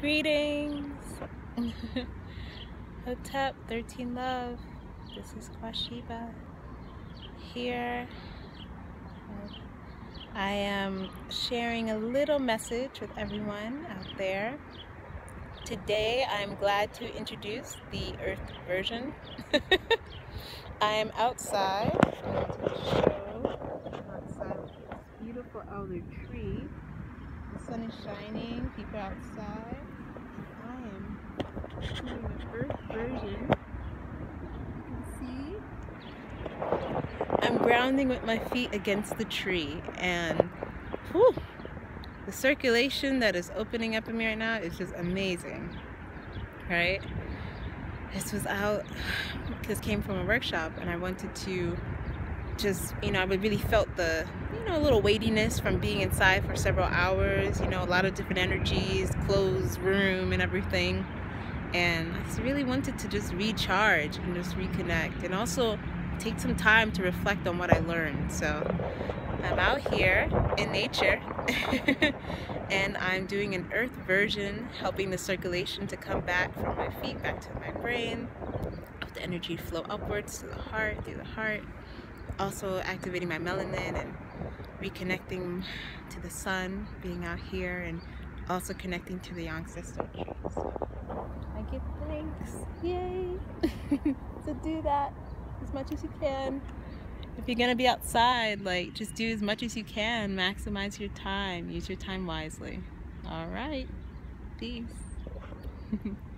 Greetings! Hotep 13 Love. This is Quasheba here. I am sharing a little message with everyone out there. Today I'm glad to introduce the earth version. I am outside. outside this beautiful elder tree. The sun is shining, people outside. Earth version. You can see. I'm grounding with my feet against the tree and whew, the circulation that is opening up in me right now is just amazing. Right? This was out, this came from a workshop and I wanted to just, you know, I really felt the, you know, a little weightiness from being inside for several hours, you know, a lot of different energies, closed room and everything and I just really wanted to just recharge and just reconnect and also take some time to reflect on what I learned. So I'm out here in nature and I'm doing an earth version, helping the circulation to come back from my feet back to my brain, the energy flow upwards to the heart, through the heart. Also activating my melanin and reconnecting to the sun, being out here and also connecting to the ancestor trees I give thanks. Yay! so do that as much as you can. If you're gonna be outside, like just do as much as you can. Maximize your time. Use your time wisely. All right. Peace.